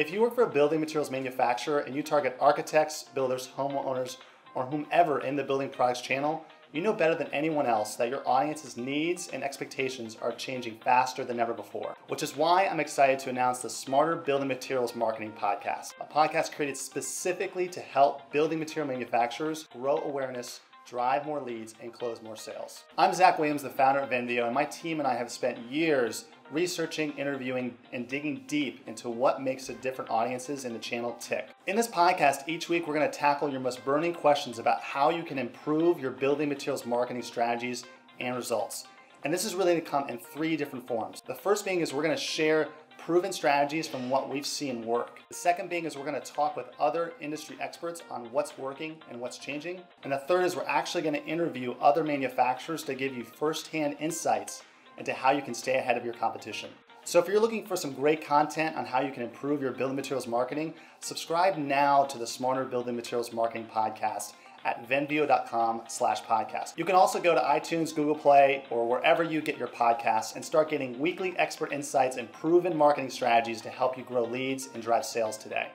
If you work for a building materials manufacturer and you target architects, builders, homeowners, or whomever in the building products channel, you know better than anyone else that your audience's needs and expectations are changing faster than ever before, which is why I'm excited to announce the Smarter Building Materials Marketing Podcast, a podcast created specifically to help building material manufacturers grow awareness drive more leads, and close more sales. I'm Zach Williams, the founder of Venveo, and my team and I have spent years researching, interviewing, and digging deep into what makes the different audiences in the channel tick. In this podcast, each week we're going to tackle your most burning questions about how you can improve your building materials marketing strategies and results. And this is really going to come in three different forms. The first being is we're going to share proven strategies from what we've seen work. The second being is we're going to talk with other industry experts on what's working and what's changing. And the third is we're actually going to interview other manufacturers to give you firsthand insights into how you can stay ahead of your competition. So if you're looking for some great content on how you can improve your building materials marketing, subscribe now to the Smarter Building Materials Marketing Podcast at venveo.com slash podcast. You can also go to iTunes, Google Play, or wherever you get your podcasts and start getting weekly expert insights and proven marketing strategies to help you grow leads and drive sales today.